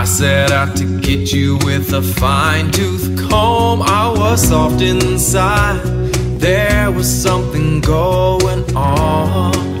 I set out to get you with a fine tooth comb. I was soft inside. There was something going on.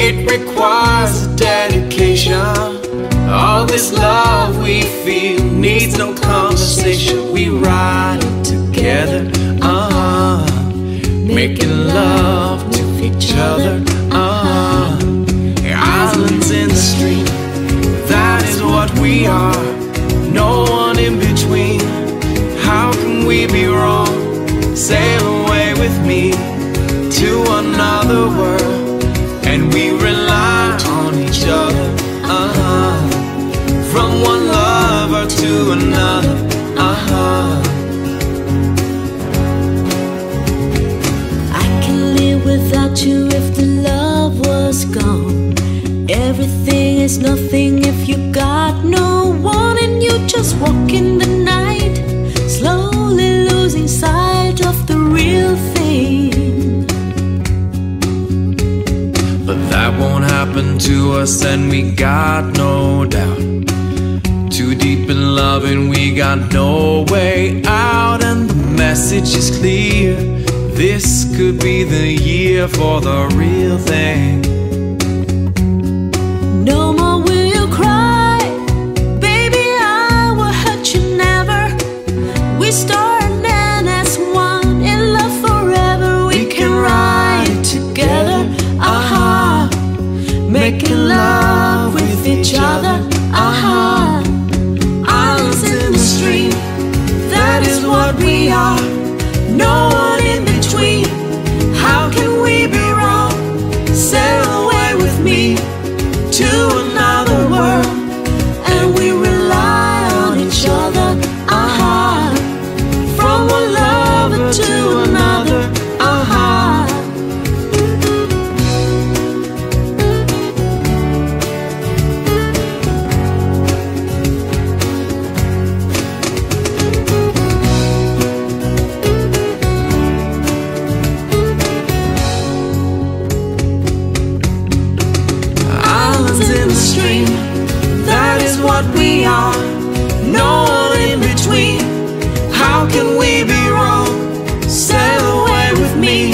It requires dedication. All this love we feel needs no conversation. We ride it together, uh making love to each other, uh Islands in the stream, that is what we are. No one in between. How can we be wrong? Sail away with me to another world, you if the love was gone. Everything is nothing if you got no one and you just walk in the night, slowly losing sight of the real thing. But that won't happen to us, and we got no doubt. Too deep in love, and we got no way out. And the message is clear this could be the year for the real thing. No more will you cry, baby. I will hurt you never. We started as one in love forever. We can ride together, aha, making love with each other, aha. Islands in the stream, that is what we are. What we are. No one in between. How can we be wrong? Sail away with me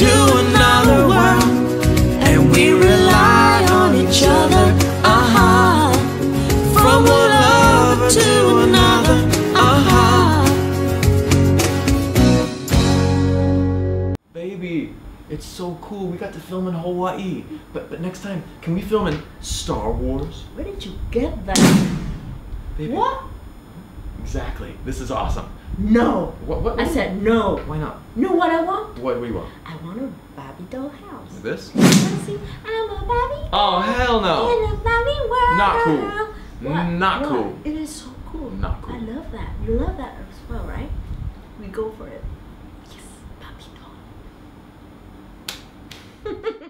to another world, and we rely on each other. Uh-huh. From one lover to another. Uh-huh. Baby, it's so cool. We got to film in Hawaii. But but next time, can we film in Star Wars? Where did you get that? Baby. What? Exactly. This is awesome. No. What what? I said no. Why not? Know what I want? What do we want? I want a Barbie doll house. Like this? See? I'm a Barbie. Oh hell no! In a Barbie world. Not cool. What? Not What? cool. It is so cool. Not cool. I love that. You love that as well, right? We go for it. Yes, Barbie doll.